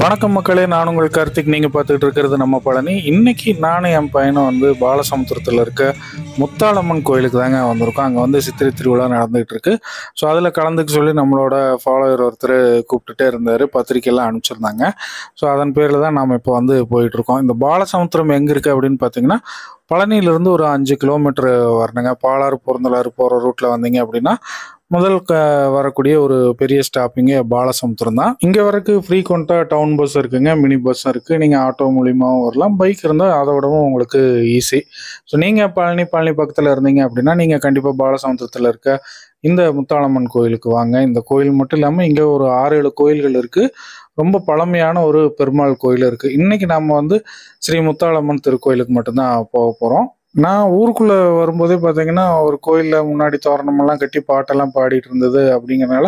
வணக்கம் மக்களே நான் உங்கள் கார்த்திக். நீங்கள் பார்த்துட்டு இருக்கிறது நம்ம பழனி. இன்னைக்கு நானும் என் பையனும் வந்து பாலசமுத்திரத்தில் இருக்க முத்தாளம்மன் கோயிலுக்கு தாங்க வந்திருக்கோம். அங்கே வந்து சித்திரை திருவிழா நடந்துகிட்டு இருக்கு. ஸோ அதில் கலந்துக்க சொல்லி நம்மளோட ஃபாலோவர் ஒருத்தர் கூப்பிட்டுட்டே இருந்தார். பத்திரிக்கையெல்லாம் அனுப்பிச்சிருந்தாங்க. ஸோ அதன் பேரில் தான் நாம் இப்போ வந்து போயிட்டு இருக்கோம். இந்த பாலசமுத்திரம் எங்கே இருக்குது அப்படின்னு பார்த்தீங்கன்னா பழனியிலிருந்து ஒரு அஞ்சு கிலோமீட்டர் வரணுங்க. பாலாறு பொருந்தலாறு போகிற ரூட்டில் வந்தீங்க அப்படின்னா முதல் க வரக்கூடிய ஒரு பெரிய ஸ்டாப்பிங்கே பாலசமுத்திரம் தான். இங்கே வரைக்கும் ஃப்ரீக்வெண்ட்டாக டவுன் பஸ் இருக்குங்க மினி பஸ்ஸும் இருக்குது நீங்கள் ஆட்டோ மூலியமாகவும் வரலாம். பைக் இருந்தால் அதை விடவும் உங்களுக்கு ஈஸி ஸோ நீங்கள் பழனி பழனி பக்கத்தில் இருந்தீங்க அப்படின்னா நீங்கள் கண்டிப்பாக பாலசமுத்திரத்தில் இருக்க இந்த முத்தாளம்மன் கோயிலுக்கு வாங்க. இந்த கோயில் மட்டும் இல்லாமல் இங்கே ஒரு ஆறு ஏழு கோயில்கள் இருக்குது ரொம்ப பழமையான ஒரு பெருமாள் கோயில் இருக்குது இன்றைக்கி நம்ம வந்து ஸ்ரீ முத்தாளம்மன் திருக்கோயிலுக்கு மட்டும்தான் போக போகிறோம் நான் ஊருக்குள்ளே வரும்போதே பார்த்தீங்கன்னா ஒரு கோயிலில் முன்னாடி தோரணமெல்லாம் கட்டி பாட்டெல்லாம் பாடிட்டு இருந்தது அப்படிங்கிறனால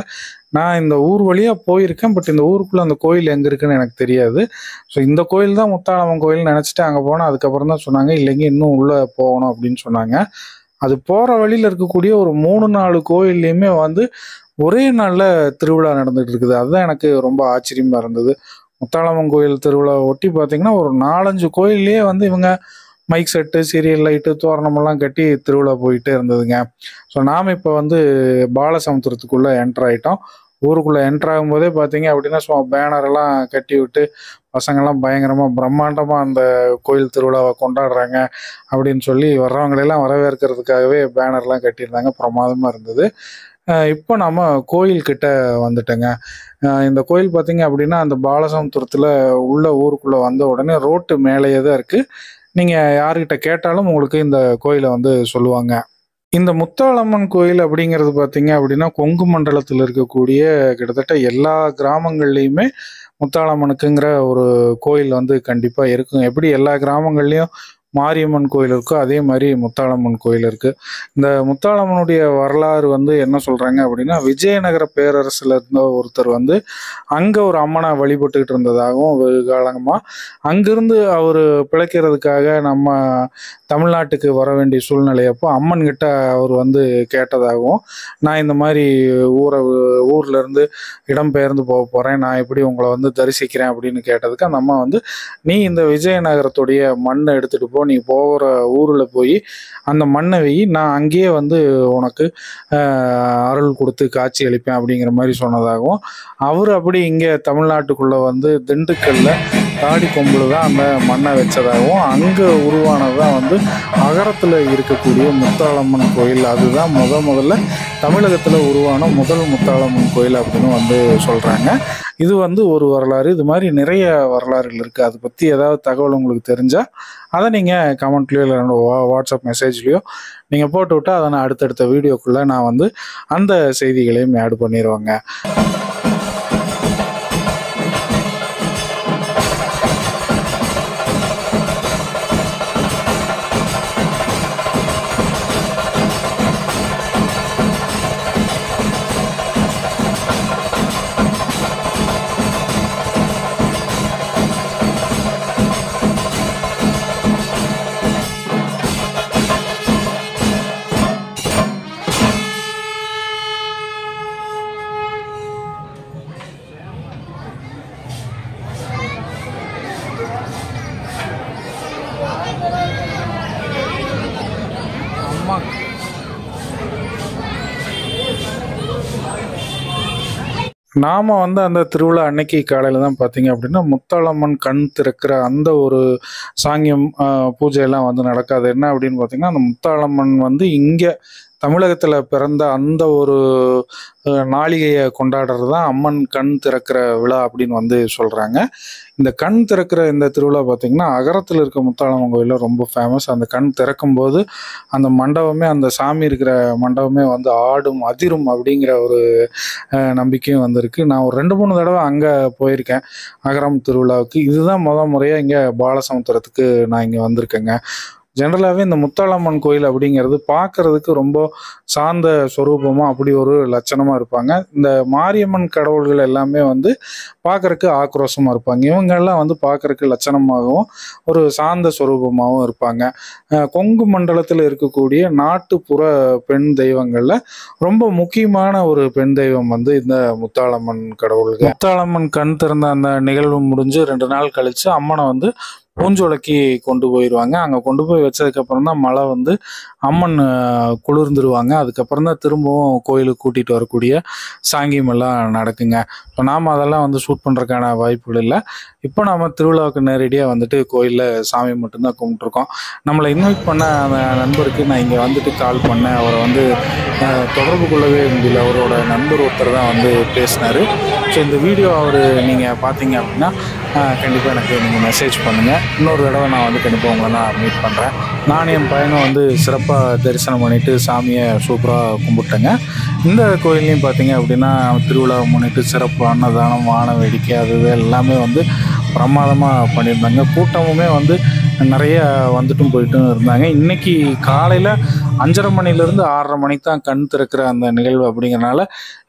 நான் இந்த ஊர் வழியாக போயிருக்கேன். பட் இந்த ஊருக்குள்ளே அந்த கோயில் எங்கே இருக்குன்னு எனக்கு தெரியாது. ஸோ இந்த கோயில் தான் முத்தாளம்மன் கோயில்னு நினச்சிட்டு அங்கே போனால் அதுக்கப்புறம் தான் சொன்னாங்க இல்லைங்க இன்னும் உள்ளே போகணும் அப்படின்னு சொன்னாங்க. அது போகிற வழியில் இருக்கக்கூடிய ஒரு மூணு நாலு கோயில்லையுமே வந்து ஒரே நாளில் திருவிழா நடந்துகிட்டு இருக்குது. அதுதான் எனக்கு ரொம்ப ஆச்சரியமாக இருந்தது. முத்தாளம்மன் கோயில் திருவிழா ஒட்டி பார்த்தீங்கன்னா ஒரு நாலஞ்சு கோயில்லையே வந்து இவங்க மைக் செட்டு சீரியல் லைட்டு தோரணமெல்லாம் கட்டி திருவிழா போயிட்டே இருந்ததுங்க. ஸோ நாம் இப்போ வந்து பாலசமுத்திரத்துக்குள்ளே என்டர் ஆகிட்டோம் ஊருக்குள்ளே என்டர் ஆகும்போதே பார்த்தீங்க அப்படின்னா சும்மா பேனரெல்லாம் கட்டி விட்டு பசங்கள்லாம் பயங்கரமாக பிரம்மாண்டமாக அந்த கோயில் திருவிழாவை கொண்டாடுறாங்க அப்படின்னு சொல்லி வர்றவங்களெல்லாம் வரவேற்கிறதுக்காகவே பேனர்லாம் கட்டியிருந்தாங்க. பிரமாதமாக இருந்தது. இப்போ நம்ம கோயில்கிட்ட வந்துட்டோங்க. இந்த கோயில் பார்த்தீங்க அப்படின்னா அந்த பாலசமுத்திரத்தில் உள்ள ஊருக்குள்ளே வந்த உடனே ரோட்டு மேலேயே தான் இருக்குது நீங்கள் யார்கிட்ட கேட்டாலும் உங்களுக்கு இந்த கோயிலை வந்து சொல்லுவாங்க. இந்த முத்தாளம்மன் கோயில் அப்படிங்கிறது பார்த்தீங்க அப்படின்னா கொங்கு மண்டலத்தில் இருக்கக்கூடிய கிட்டத்தட்ட எல்லா கிராமங்கள்லேயுமே முத்தாளம்மனுக்குங்கிற ஒரு கோயில் வந்து கண்டிப்பாக இருக்கும். எப்படி எல்லா கிராமங்கள்லேயும் மாரியம்மன் கோயில் இருக்கோ அதே மாதிரி முத்தாளம்மன் கோயில் இருக்குது இந்த முத்தாளம்மனுடைய வரலாறு வந்து என்ன சொல்கிறாங்க அப்படின்னா விஜயநகர பேரரசில் இருந்த ஒருத்தர் வந்து அங்கே ஒரு அம்மனை வழிபட்டுக்கிட்டு இருந்ததாகவும் வெகு காலமாக அங்கிருந்து அவர் பிழைக்கிறதுக்காக நம்ம தமிழ்நாட்டுக்கு வர வேண்டிய சூழ்நிலை அப்போ அம்மன் கிட்ட அவர் வந்து கேட்டதாகவும் நான் இந்த மாதிரி ஊரை ஊர்லேருந்து இடம்பெயர்ந்து போக போகிறேன் நான் எப்படி உங்களை வந்து தரிசிக்கிறேன் அப்படின்னு கேட்டதுக்கு அந்த அம்மா வந்து நீ இந்த விஜயநகரத்துடைய மண்ணை எடுத்துகிட்டு போ நீ போகிற ஊரில் போய் அந்த மண்ணை வெய் நான் அங்கேயே வந்து உனக்கு அருள் கொடுத்து காட்சி அளிப்பேன் அப்படிங்கிற மாதிரி சொன்னதாகவும் அவர் அப்படி இங்கே தமிழ்நாட்டுக்குள்ளே வந்து திண்டுக்கல்ல தாடி கொம்பில் தான் அந்த மண்ணை வச்சதாகவும் அங்கே உருவானது தான் வந்து அகரத்தில் இருக்கக்கூடிய முத்தாளம்மன் கோயில். அதுதான் முத முதல்ல தமிழகத்தில் உருவான முதல் முத்தாளம்மன் கோயில் அப்படின்னு வந்து சொல்கிறாங்க இது வந்து ஒரு வரலாறு. இது மாதிரி நிறைய வரலாறுகள் இருக்குது அதை பற்றி ஏதாவது தகவல் உங்களுக்கு தெரிஞ்சால் அதை நீங்கள் கமெண்ட்லேயோ இல்லை என்னோட வாட்ஸ்அப் மெசேஜ்லேயோ நீங்கள் போட்டு விட்டால் அதை நான் அடுத்தடுத்த வீடியோக்குள்ளே நான் வந்து அந்த செய்திகளையும் ஆட் பண்ணிடுவேங்க அம்மா நாம வந்து அந்த திருவிழா அன்னைக்கு காலையில தான் பார்த்தீங்க அப்படின்னா முத்தாளம்மன் கண் திறக்கிற அந்த ஒரு சாங்கியம் ஆஹ், பூஜையெல்லாம் வந்து நடக்காது. என்ன அப்படின்னு பார்த்தீங்கன்னா அந்த முத்தாளம்மன் வந்து இங்கே தமிழகத்தில் பிறந்த அந்த ஒரு நாளிகையை கொண்டாடுறது தான் அம்மன் கண் திறக்கிற விழா அப்படின்னு வந்து சொல்கிறாங்க இந்த கண் திறக்கிற இந்த திருவிழா பார்த்திங்கன்னா அகரத்தில் இருக்க முத்தாளம்மன் கோயிலில் ரொம்ப ஃபேமஸ் அந்த கண் திறக்கும்போது அந்த மண்டபமே அந்த சாமி இருக்கிற மண்டபமே வந்து ஆடும் அதிரும் அப்படிங்கிற ஒரு நம்பிக்கையும் வந்திருக்கு. நான் ஒரு ரெண்டு மூணு தடவை அங்கே போயிருக்கேன் அகரம் திருவிழாவுக்கு. இதுதான் முத முறையாக இங்கே பாலசமுத்திரத்துக்கு நான் இங்கே வந்திருக்கேங்க. ஜென்ரலாகவே இந்த முத்தாளம்மன் கோயில் அப்படிங்கிறது பார்க்கறதுக்கு ரொம்ப சார்ந்த ஸ்வரூபமாக அப்படி ஒரு லட்சணமாக இருப்பாங்க. இந்த மாரியம்மன் கடவுள்கள் எல்லாமே வந்து பார்க்கறக்கு ஆக்ரோஷமாக இருப்பாங்க. இவங்கெல்லாம் வந்து பார்க்குறக்கு லட்சணமாகவும் ஒரு சார்ந்த ஸ்வரூபமாகவும் இருப்பாங்க. கொங்கு மண்டலத்தில் இருக்கக்கூடிய நாட்டுப்புற பெண் தெய்வங்களில் ரொம்ப முக்கியமான ஒரு பெண் தெய்வம் வந்து இந்த முத்தாளம்மன் கடவுள்கள். முத்தாளம்மன் கண் திறந்த அந்த நிகழ்வு முடிஞ்சு ரெண்டு நாள் கழித்து அம்மனை வந்து பூஞ்சோலைக்கு கொண்டு போயிடுவாங்க அங்கே கொண்டு போய் வச்சதுக்கப்புறம் தான் மழை வந்து அம்மன் குளிர்ந்துருவாங்க. அதுக்கப்புறம் தான் திரும்பவும் கோயிலுக்கு கூட்டிகிட்டு வரக்கூடிய சாங்கியம் எல்லாம் நடக்குங்க. இப்போ நாம் அதெல்லாம் வந்து ஷூட் பண்ணுறதுக்கான வாய்ப்புகள் இல்லை. இப்போ நாம் திருவிழாவுக்கு நேரடியாக வந்துட்டு கோயிலில் சாமி மட்டும்தான் கும்பிட்ருக்கோம் நம்மளை இன்வைட் பண்ண அந்த நண்பருக்கு நான் இங்கே வந்துட்டு கால் பண்ணேன். அவரை வந்து தொடர்பு கொள்ளவே முடியல. அவரோட நண்பர் ஒருத்தர் தான் வந்து பேசினார். ஸோ இந்த வீடியோ அவர் நீங்கள் பார்த்தீங்க அப்படின்னா கண்டிப்பாக எனக்கு நீங்கள் மெசேஜ் பண்ணுங்கள் இன்னொரு தடவை நான் வந்து கண்டிப்பாக உங்களை நான் மீட் பண்ணுறேன் நான் என் பையனும் வந்து சிறப்பாக தரிசனம் பண்ணிவிட்டு சாமியை சூப்பராக கும்பிட்டேங்க. இந்த கோயில்லையும் பார்த்தீங்க அப்படின்னா திருவிழாவை முன்னிட்டு சிறப்பு அன்னதானம் வான வேடிக்கை அது எல்லாமே வந்து பிரமாதமாக பண்ணியிருந்தாங்க. கூட்டமுமே வந்து நிறைய வந்துட்டும் போயிட்டும் இருந்தாங்க. இன்னைக்கு காலையில் அஞ்சரை மணிலேருந்து ஆறரை மணிக்கு தான் கண் திறக்கிற அந்த நிகழ்வு அப்படிங்கிறனால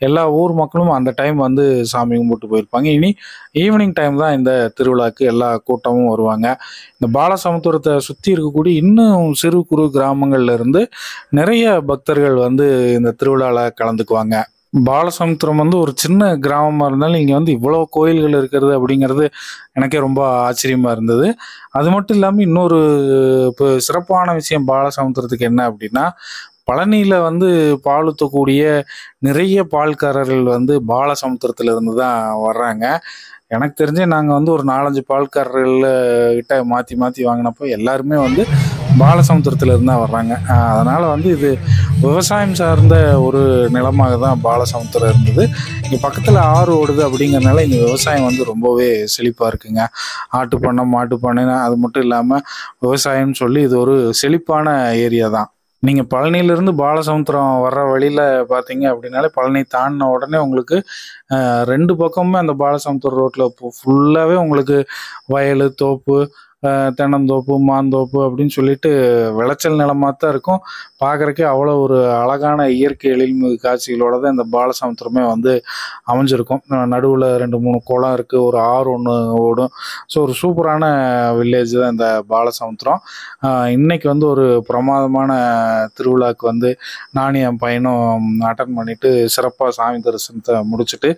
எல்லா ஊர் மக்களும் அந்த டைம் வந்து சாமி கும்பிட்டு போயிருப்பாங்க. இனி ஈவினிங் டைம் தான் இந்த திருவிழாக்கு எல்லா கூட்டமும் வருவாங்க. இந்த பாலசமுத்திரத்தை சுற்றி இருக்கக்கூடிய இன்னும் சிறு குறு கிராமங்கள்ல இருந்து நிறைய பக்தர்கள் வந்து இந்த திருவிழாவில் கலந்துக்குவாங்க. பாலசமுத்திரம் வந்து ஒரு சின்ன கிராமமாக இருந்தாலும் இங்கே வந்து இவ்வளோ கோயில்கள் இருக்கிறது அப்படிங்கிறது எனக்கே ரொம்ப ஆச்சரியமாக இருந்தது. அது மட்டும் இல்லாமல் இன்னொரு இப்போ சிறப்பான விஷயம் பாலசமுத்திரத்துக்கு என்ன அப்படின்னா பழனியில் வந்து பால் ஊற்றக்கூடிய நிறைய பால்காரர்கள் வந்து பாலசமுத்திரத்துல இருந்து தான் வர்றாங்க. எனக்கு தெரிஞ்சு நாங்கள் வந்து ஒரு நாலஞ்சு பால்காரர்கள் கிட்ட மாற்றி மாற்றி வாங்கினப்போ எல்லாருமே வந்து பாலசமுத்திரத்தில் இருந்து தான் வர்றாங்க அதனால் வந்து இது விவசாயம் சார்ந்த ஒரு நிலமாக தான் பாலசமுத்திரம் இருந்தது. இங்கே பக்கத்தில் ஆறு ஓடுது அப்படிங்கறனால இங்கே விவசாயம் வந்து ரொம்பவே செழிப்பாக இருக்குங்க. ஆட்டு மாட்டுப்பண்ணை மாட்டு பண்ணை அது மட்டும் இல்லாமல் விவசாயம்னு சொல்லி இது ஒரு செழிப்பான ஏரியா தான். நீங்கள் பழனியிலேருந்து பாலசமுத்திரம் வர்ற வழியில் பார்த்தீங்க அப்படின்னாலே பழனி தாண்டின உடனே உங்களுக்கு ரெண்டு பக்கமுமே அந்த பாலசமுத்திரம் ரோட்டில் ஃபுல்லாகவே உங்களுக்கு வயல் தோப்பு தென்னந்தோப்பு மாந்தோப்பு அப்படின்னு சொல்லிட்டு விளைச்சல் நிலமாக தான் இருக்கும். பார்க்குறக்கே அவ்வளோ ஒரு அழகான இயற்கை எழில்மிகு காட்சிகளோட தான் இந்த பாலசமுத்திரமே வந்து அமைஞ்சிருக்கும். நடுவில் ரெண்டு மூணு குளம் இருக்குது ஒரு ஆறு ஒன்று ஓடும். ஸோ ஒரு சூப்பரான வில்லேஜ் தான் இந்த பாலசமுத்திரம். இன்றைக்கி இன்னைக்கு வந்து ஒரு பிரமாதமான திருவிழாவுக்கு வந்து நானும் என் பையனும் அட்டன் பண்ணிட்டு சிறப்பாக சாமி தரிசனத்தை முடிச்சுட்டு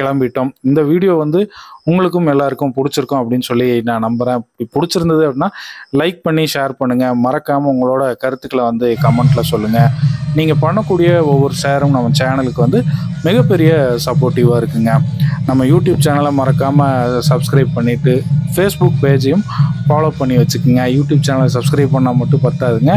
கிளம்பிட்டோம். இந்த வீடியோ வந்து உங்களுக்கும் எல்லாருக்கும் பிடிச்சிருக்கும் அப்படின்னு சொல்லி நான் நம்புகிறேன் பிடிச்சிருந்தது அப்படின்னா லைக் பண்ணி ஷேர் பண்ணுங்கள் மறக்காமல் உங்களோட கருத்துக்களை வந்து கமெண்ட்டில் சொல்லுங்கள் நீங்கள் பண்ணக்கூடிய ஒவ்வொரு ஷேரும் நம்ம சேனலுக்கு வந்து மிகப்பெரிய சப்போர்ட்டிவாக இருக்குங்க. நம்ம யூடியூப் சேனலை மறக்காமல் சப்ஸ்கிரைப் பண்ணிவிட்டு ஃபேஸ்புக் பேஜையும் ஃபாலோ பண்ணி வச்சுக்கோங்க. யூடியூப் சேனலை சப்ஸ்கிரைப் பண்ணால் மட்டும் பத்தாதுங்க.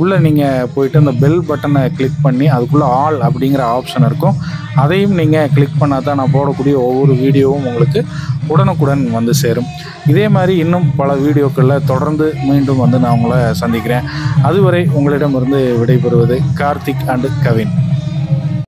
உள்ளே நீங்கள் போயிட்டு அந்த பெல் பட்டனை கிளிக் பண்ணி அதுக்குள்ளே ஆல் அப்படிங்கிற ஆப்ஷன் இருக்கும். அதையும் நீங்கள் கிளிக் பண்ணால் தான் நான் போடக்கூடிய ஒவ்வொரு வீடியோவும் உங்களுக்கு உடனுக்குடன் வந்து சேரும். இதே மாதிரி இன்னும் பல வீடியோக்களில் தொடர்ந்து மீண்டும் வந்து நான் உங்களை சந்திக்கிறேன். அதுவரை உங்களிடமிருந்து விடைபெறுவது கார்த்திக் அண்டு கவின்.